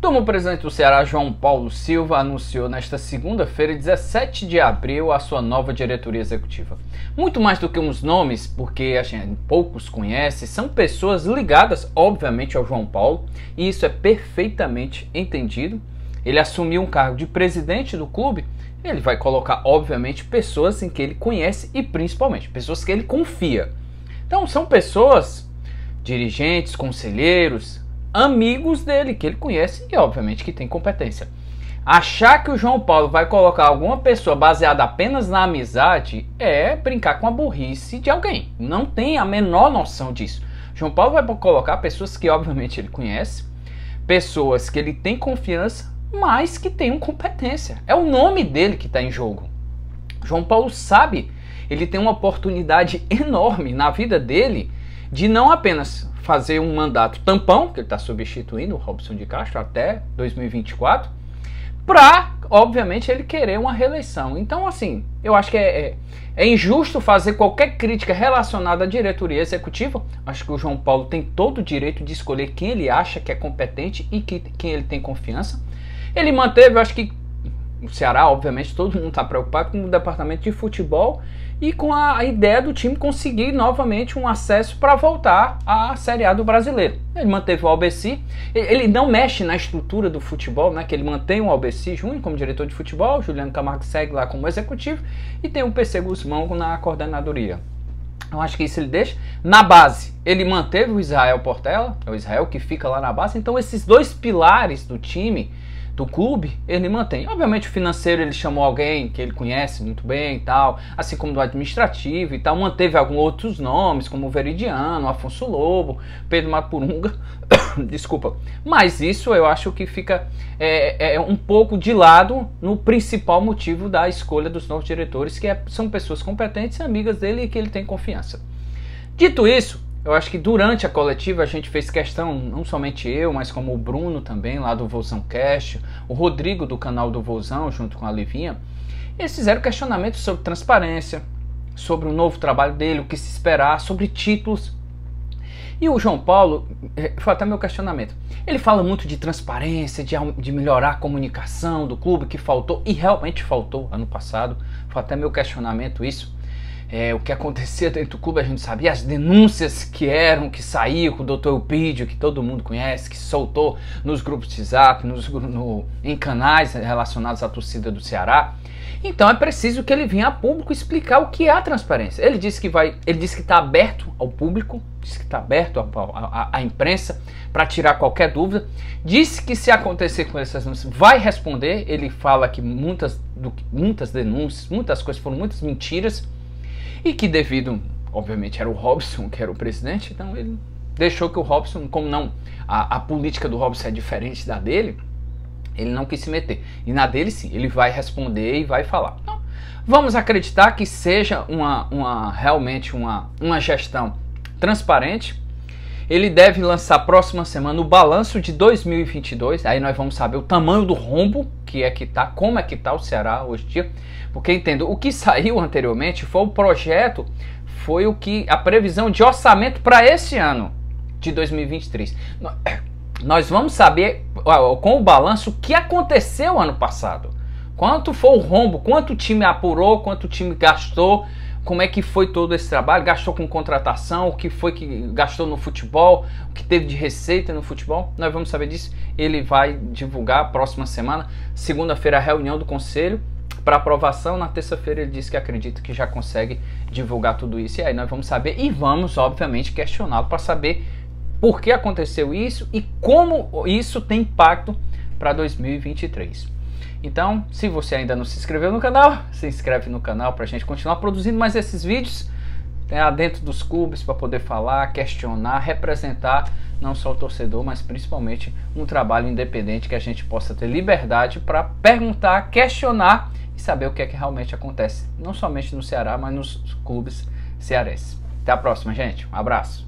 Como presidente do Ceará, João Paulo Silva, anunciou nesta segunda-feira, 17 de abril, a sua nova diretoria executiva. Muito mais do que uns nomes, porque a gente poucos conhecem, são pessoas ligadas, obviamente, ao João Paulo, e isso é perfeitamente entendido. Ele assumiu um cargo de presidente do clube, ele vai colocar, obviamente, pessoas em que ele conhece e principalmente pessoas que ele confia. Então, são pessoas, dirigentes, conselheiros, amigos dele, que ele conhece e, obviamente, que tem competência. Achar que o João Paulo vai colocar alguma pessoa baseada apenas na amizade é brincar com a burrice de alguém. Não tem a menor noção disso. João Paulo vai colocar pessoas que, obviamente, ele conhece, pessoas que ele tem confiança, mas que tenham competência. É o nome dele que está em jogo. João Paulo sabe, ele tem uma oportunidade enorme na vida dele de não apenas fazer um mandato tampão, que ele está substituindo o Robson de Castro até 2024, para, obviamente, ele querer uma reeleição. Então, assim, eu acho que é, é, é, injusto fazer qualquer crítica relacionada à diretoria executiva. Acho que o João Paulo tem todo o direito de escolher quem ele acha que é competente e que, quem ele tem confiança. Ele manteve, eu acho que o Ceará, obviamente, todo mundo está preocupado com o departamento de futebol e com a ideia do time conseguir novamente um acesso para voltar à Série A do Brasileiro. Ele manteve o Albeci, ele não mexe na estrutura do futebol, né, que ele mantém o Albeci Júnior como diretor de futebol, Juliano Camargo segue lá como executivo e tem o PC Guzmão na coordenadoria. Eu acho que isso ele deixa. Na base, ele manteve o Israel Portela, é o Israel que fica lá na base. Então, esses dois pilares do time do clube, ele mantém. Obviamente o financeiro ele chamou alguém que ele conhece muito bem e tal, assim como do administrativo e tal, manteve alguns outros nomes, como Veridiano, Afonso Lobo, Pedro Mapurunga, desculpa. Mas isso eu acho que fica é, é, um pouco de lado no principal motivo da escolha dos novos diretores, que é, são pessoas competentes e amigas dele e que ele tem confiança. Dito isso, eu acho que durante a coletiva a gente fez questão, não somente eu, mas como o Bruno também, lá do Vozão Cast, o Rodrigo do canal do Vozão, junto com a Livinha, eles fizeram questionamentos sobre transparência, sobre o novo trabalho dele, o que se esperar, sobre títulos. E o João Paulo, eh, foi até meu questionamento, ele fala muito de transparência, de, de melhorar a comunicação do clube, que faltou, e realmente faltou ano passado, foi até meu questionamento isso é, o que acontecia dentro do clube, a gente sabia, as denúncias que eram, que saíam com o Dr. Eupídio, que todo mundo conhece, que soltou nos grupos de zap, nos, no, em canais relacionados à torcida do Ceará. Então é preciso que ele venha a público explicar o que é a transparência. Ele disse que vai, ele disse que está aberto ao público, disse que está aberto à imprensa para tirar qualquer dúvida. Disse que se acontecer com essas denúncias, vai responder. Ele fala que muitas, do, muitas denúncias, muitas coisas foram muitas mentiras e que devido, obviamente, era o Robson que era o presidente, então ele deixou que o Robson, como não, a, a política do Robson é diferente da dele, ele não quis se meter. E na dele sim, ele vai responder e vai falar. Então, vamos acreditar que seja uma, uma realmente uma, uma gestão transparente. Ele deve lançar próxima semana o balanço de 2022. Aí nós vamos saber o tamanho do rombo que é que tá, como é que tá o Ceará hoje em dia. Porque entendo, o que saiu anteriormente foi o projeto, foi o que a previsão de orçamento para esse ano de 2023. Nós vamos saber com o balanço o que aconteceu ano passado. Quanto foi o rombo, quanto o time apurou, quanto o time gastou, como é que foi todo esse trabalho, gastou com contratação, o que foi que gastou no futebol, o que teve de receita no futebol. Nós vamos saber disso. Ele vai divulgar próxima semana, segunda-feira, a reunião do conselho para aprovação. Na terça-feira ele disse que acredita que já consegue divulgar tudo isso. E aí nós vamos saber e vamos, obviamente, questioná-lo para saber por que aconteceu isso e como isso tem impacto para 2023. Então, se você ainda não se inscreveu no canal, se inscreve no canal para a gente continuar produzindo mais esses vídeos né, dentro dos clubes para poder falar, questionar, representar não só o torcedor, mas principalmente um trabalho independente que a gente possa ter liberdade para perguntar, questionar e saber o que é que realmente acontece, não somente no Ceará, mas nos clubes cearenses. Até a próxima, gente. Um abraço.